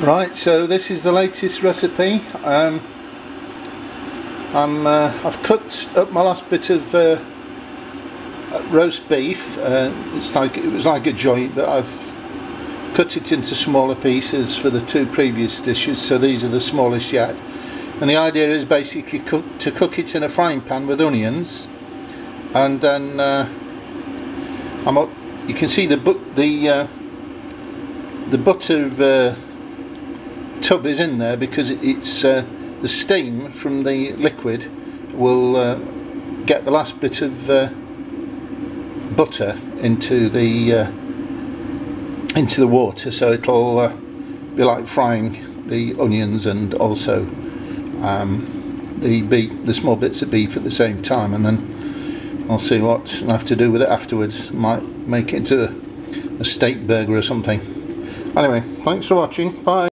Right, so this is the latest recipe. Um, I'm, uh, I've cut up my last bit of uh, roast beef. Uh, it's like it was like a joint, but I've cut it into smaller pieces for the two previous dishes. So these are the smallest yet. And the idea is basically cook, to cook it in a frying pan with onions, and then uh, I'm up. You can see the but the uh, the butter uh, tub is in there because it's uh, the steam from the liquid will uh, get the last bit of uh, butter into the uh, into the water. So it'll uh, be like frying the onions and also um, the beef, the small bits of beef at the same time. And then I'll see what I have to do with it afterwards. Might make it into a, a steak burger or something. Anyway thanks for watching. Bye